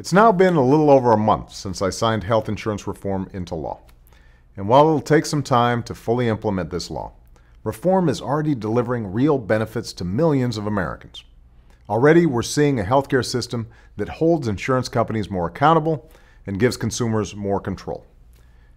It's now been a little over a month since I signed health insurance reform into law. And while it'll take some time to fully implement this law, reform is already delivering real benefits to millions of Americans. Already, we're seeing a healthcare system that holds insurance companies more accountable and gives consumers more control.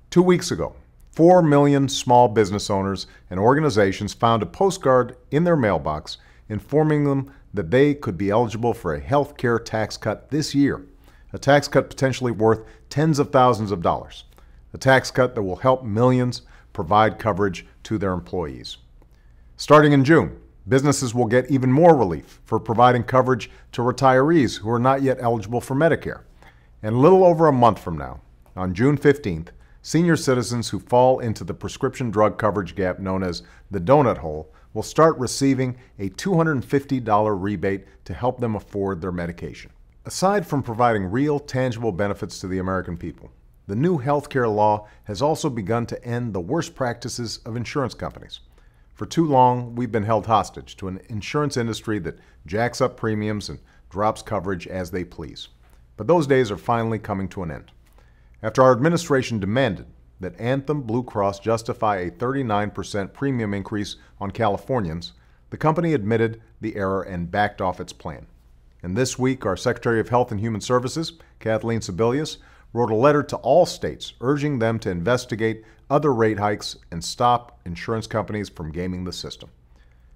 Two weeks ago, 4 million small business owners and organizations found a postcard in their mailbox informing them that they could be eligible for a health care tax cut this year a tax cut potentially worth tens of thousands of dollars, a tax cut that will help millions provide coverage to their employees. Starting in June, businesses will get even more relief for providing coverage to retirees who are not yet eligible for Medicare. And little over a month from now, on June 15th, senior citizens who fall into the prescription drug coverage gap known as the donut hole will start receiving a $250 rebate to help them afford their medication. Aside from providing real, tangible benefits to the American people, the new healthcare law has also begun to end the worst practices of insurance companies. For too long, we've been held hostage to an insurance industry that jacks up premiums and drops coverage as they please. But those days are finally coming to an end. After our administration demanded that Anthem Blue Cross justify a 39% premium increase on Californians, the company admitted the error and backed off its plan. And this week, our Secretary of Health and Human Services, Kathleen Sebelius, wrote a letter to all states urging them to investigate other rate hikes and stop insurance companies from gaming the system.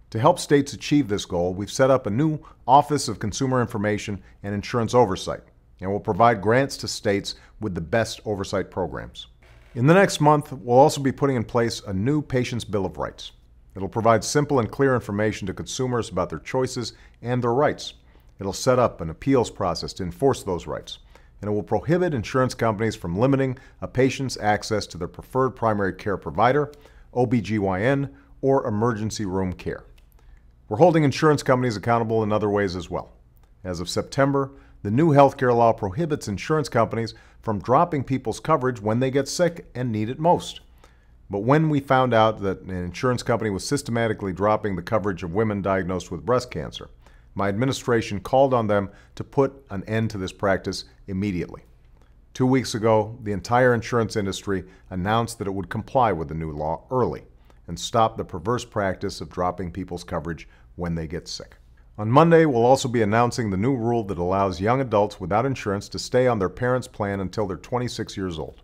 To help states achieve this goal, we've set up a new Office of Consumer Information and Insurance Oversight, and will provide grants to states with the best oversight programs. In the next month, we'll also be putting in place a new Patient's Bill of Rights. It'll provide simple and clear information to consumers about their choices and their rights. It'll set up an appeals process to enforce those rights, and it will prohibit insurance companies from limiting a patient's access to their preferred primary care provider, OBGYN, or emergency room care. We're holding insurance companies accountable in other ways as well. As of September, the new healthcare law prohibits insurance companies from dropping people's coverage when they get sick and need it most. But when we found out that an insurance company was systematically dropping the coverage of women diagnosed with breast cancer, my administration called on them to put an end to this practice immediately. Two weeks ago, the entire insurance industry announced that it would comply with the new law early and stop the perverse practice of dropping people's coverage when they get sick. On Monday, we'll also be announcing the new rule that allows young adults without insurance to stay on their parents' plan until they're 26 years old.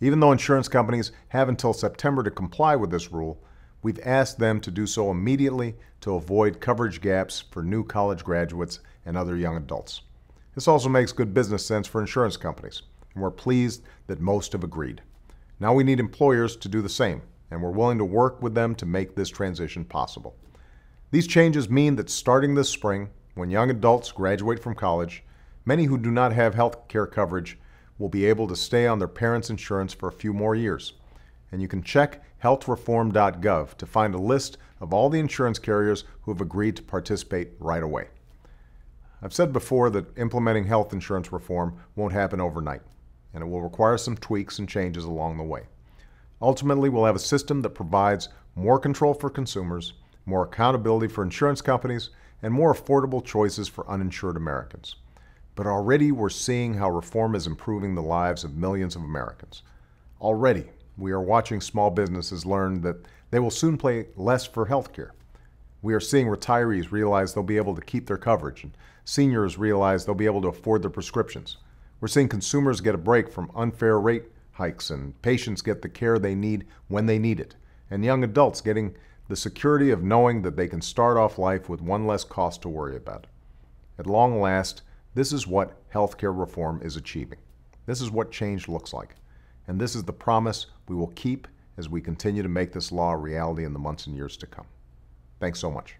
Even though insurance companies have until September to comply with this rule, We've asked them to do so immediately to avoid coverage gaps for new college graduates and other young adults. This also makes good business sense for insurance companies, and we're pleased that most have agreed. Now we need employers to do the same, and we're willing to work with them to make this transition possible. These changes mean that starting this spring, when young adults graduate from college, many who do not have health care coverage will be able to stay on their parents' insurance for a few more years and you can check healthreform.gov to find a list of all the insurance carriers who have agreed to participate right away. I've said before that implementing health insurance reform won't happen overnight, and it will require some tweaks and changes along the way. Ultimately, we'll have a system that provides more control for consumers, more accountability for insurance companies, and more affordable choices for uninsured Americans. But already we're seeing how reform is improving the lives of millions of Americans. Already, we are watching small businesses learn that they will soon pay less for health care. We are seeing retirees realize they'll be able to keep their coverage, and seniors realize they'll be able to afford their prescriptions. We're seeing consumers get a break from unfair rate hikes, and patients get the care they need when they need it, and young adults getting the security of knowing that they can start off life with one less cost to worry about. At long last, this is what healthcare reform is achieving. This is what change looks like and this is the promise we will keep as we continue to make this law a reality in the months and years to come. Thanks so much.